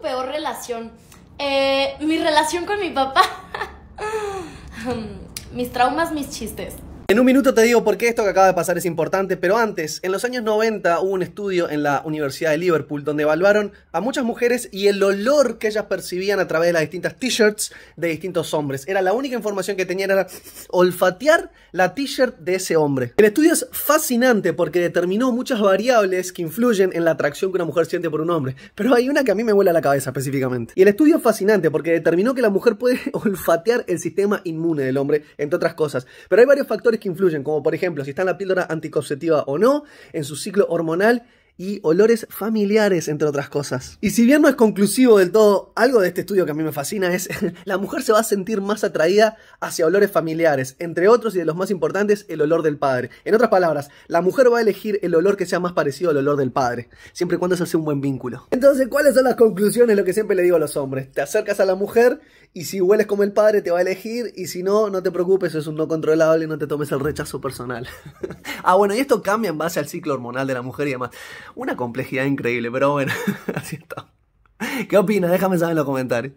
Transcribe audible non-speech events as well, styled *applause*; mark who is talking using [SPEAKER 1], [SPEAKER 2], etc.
[SPEAKER 1] peor relación? Eh, mi relación con mi papá. *laughs* mis traumas, mis chistes.
[SPEAKER 2] En un minuto te digo por qué esto que acaba de pasar es importante, pero antes, en los años 90 hubo un estudio en la Universidad de Liverpool donde evaluaron a muchas mujeres y el olor que ellas percibían a través de las distintas t-shirts de distintos hombres. Era la única información que tenían era olfatear la t-shirt de ese hombre. El estudio es fascinante porque determinó muchas variables que influyen en la atracción que una mujer siente por un hombre, pero hay una que a mí me vuela la cabeza específicamente. Y el estudio es fascinante porque determinó que la mujer puede *laughs* olfatear el sistema inmune del hombre, entre otras cosas. Pero hay varios factores que influyen, como por ejemplo si está en la píldora anticonceptiva o no, en su ciclo hormonal y olores familiares, entre otras cosas. Y si bien no es conclusivo del todo, algo de este estudio que a mí me fascina es *laughs* la mujer se va a sentir más atraída hacia olores familiares, entre otros y de los más importantes, el olor del padre. En otras palabras, la mujer va a elegir el olor que sea más parecido al olor del padre, siempre y cuando se hace un buen vínculo. Entonces, ¿cuáles son las conclusiones? Lo que siempre le digo a los hombres, te acercas a la mujer y si hueles como el padre te va a elegir y si no, no te preocupes, es un no controlable y no te tomes el rechazo personal. *laughs* ah, bueno, y esto cambia en base al ciclo hormonal de la mujer y demás. Una complejidad increíble, pero bueno, *laughs* así está. ¿Qué opinas? Déjame saber en los comentarios.